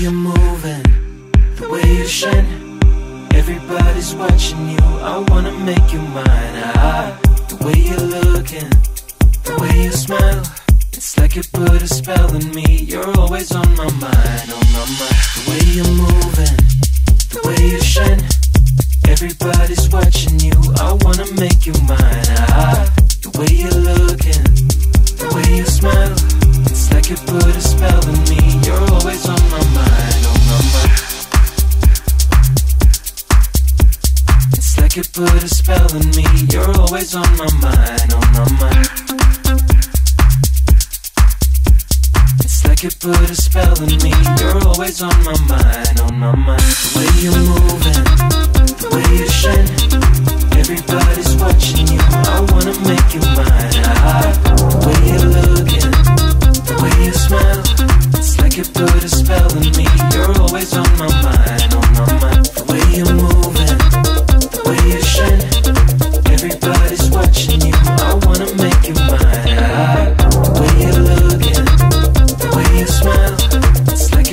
You're moving, the way you shine. Everybody's watching you. I wanna make you mine. Ah, the way you're looking, the way you smile. It's like you put a spell on me. You're always on my mind, on my mind. The way you're moving, You put a spell on me. You're always on my mind, on my mind. It's like you put a spell on me. You're always on my mind, on my mind. The way you're moving, the way you shine. Everybody's watching you. I wanna make you mine. Ah, the way you're looking, the way you smile. It's like you put a spell on me. You're always on my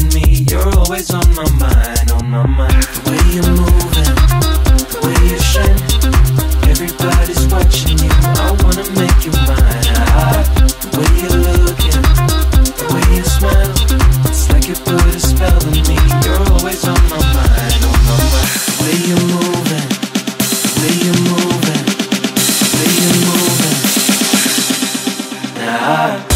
on me. You're always on my mind, on my mind. The way you're moving, the way you shine. Everybody's watching you. I wanna make you mine. Ah, the way you're looking, the way you smile. It's like you put a spell on me. You're always on my mind, on my mind. The way you're moving, the way you're moving, the way you're moving. Nah,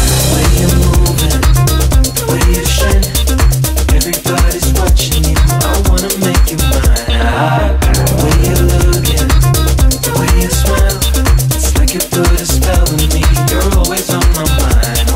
mind.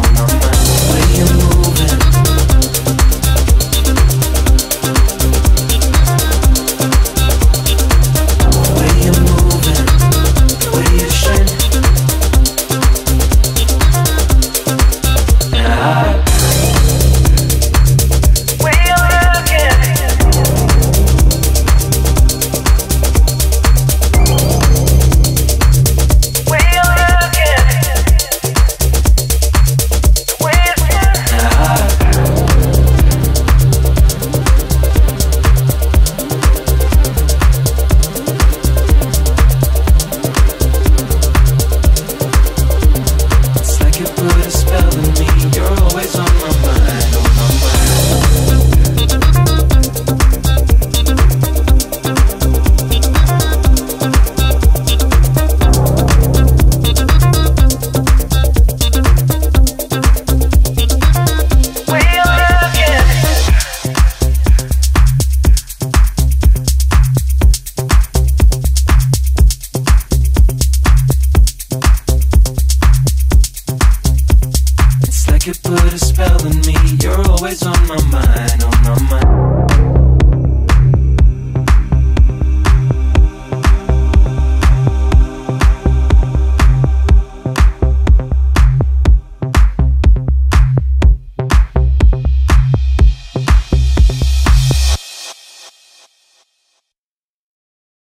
You put a spell on me. You're always on my mind, on my mind.